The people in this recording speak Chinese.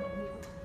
能力不同。